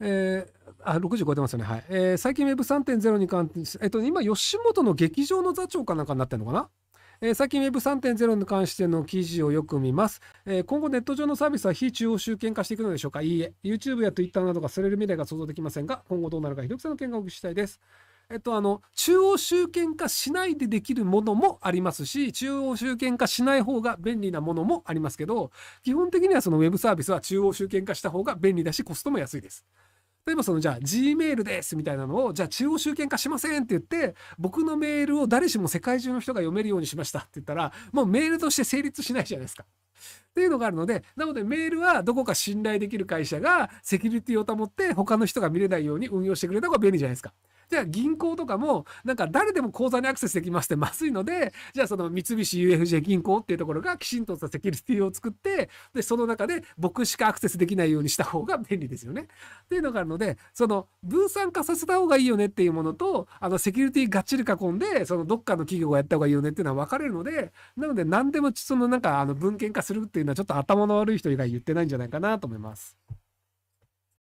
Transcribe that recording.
えー、あ、60超えてますよね。はい。えー、最近 Web3.0 に関して、えっと、今、吉本の劇場の座長かなんかになってんのかな？えー、最近 Web3.0 に関しての記事をよく見ます、えー、今後ネット上のサービスは非中央集権化していくのでしょうか？いいえ。YouTube や Twitter などがされる未来が想像できませんが、今後どうなるか、ひろきさんの見解をお聞きしたいです。えっと、あの、中央集権化しないでできるものもありますし、中央集権化しない方が便利なものもありますけど、基本的にはその Web サービスは中央集権化した方が便利だし、コストも安いです。例えばそのじゃあ G メールですみたいなのをじゃあ中央集権化しませんって言って僕のメールを誰しも世界中の人が読めるようにしましたって言ったらもうメールとして成立しないじゃないですか。っていうのがあるので、なのでメールはどこか信頼できる会社がセキュリティを保って他の人が見れないように運用してくれた方が便利じゃないですか。じゃあ銀行とかもなんか誰でも口座にアクセスできますってまずいのでじゃあその三菱 UFJ 銀行っていうところがきちんとしたセキュリティを作ってでその中で僕しかアクセスできないようにした方が便利ですよね。っていうのがあるのでその分散化させた方がいいよねっていうものとあのセキュリティがっちり囲んでそのどっかの企業がやった方がいいよねっていうのは分かれるのでなので何でもそのなんかあの文献化するっていうのはちょっと頭の悪い人以外言ってないんじゃないかなと思います。